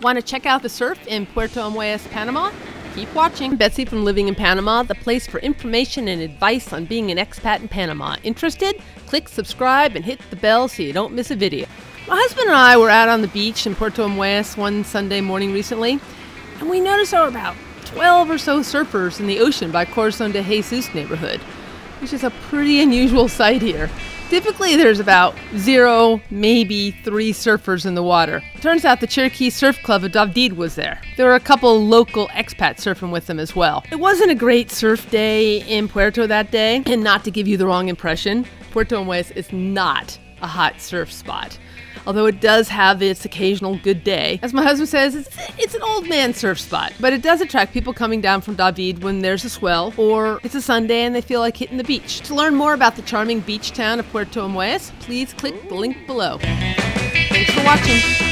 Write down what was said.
Want to check out the surf in Puerto Armuelles, Panama? Keep watching. Betsy from Living in Panama, the place for information and advice on being an expat in Panama. Interested? Click subscribe and hit the bell so you don't miss a video. My husband and I were out on the beach in Puerto Armuelles one Sunday morning recently, and we noticed there were about 12 or so surfers in the ocean by Corazon de Jesus neighborhood, which is a pretty unusual sight here. Typically, there's about zero, maybe three surfers in the water. Turns out the Chiriqui Surf Club of David was there. There were a couple local expats surfing with them as well. It wasn't a great surf day in Puerto that day, and not to give you the wrong impression, Puerto Armuelles is not a hot surf spot although it does have its occasional good day. As my husband says, it's, it's an old man surf spot, but it does attract people coming down from David when there's a swell or it's a Sunday and they feel like hitting the beach. To learn more about the charming beach town of Puerto Armuelles, please click the link below. Thanks for watching.